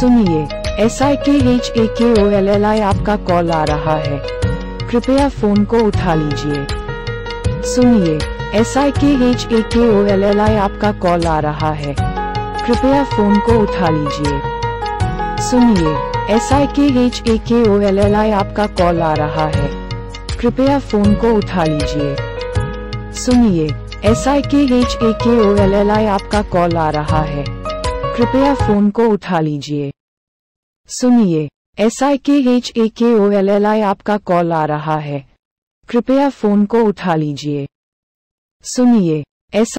सुनिए S I के H A के ओ एल एल आई आपका कॉल आ रहा है। कृपया फ़ोन को उठा लीजिए। सुनिए एस आई के एच ए के ओ एल एल आई आपका कॉल आ रहा है। कृपया फ़ोन को उठा लीजिए। सुनिए एस आई के एच ए के ओ एल एल आई आपका कॉल आ रहा है। कृपया फ़ोन को उठा लीजिए। सुनिए एस आई के एच ए के ओ एल एल आई आपका कॉल आ रहा है। कृपया फ़ोन को उठा लीजिए। सुनिए एस आई के एच ए के ओ एल एल आई आपका कॉल आ रहा है। कृपया फ़ोन को उठा लीजिए। सुनिए एस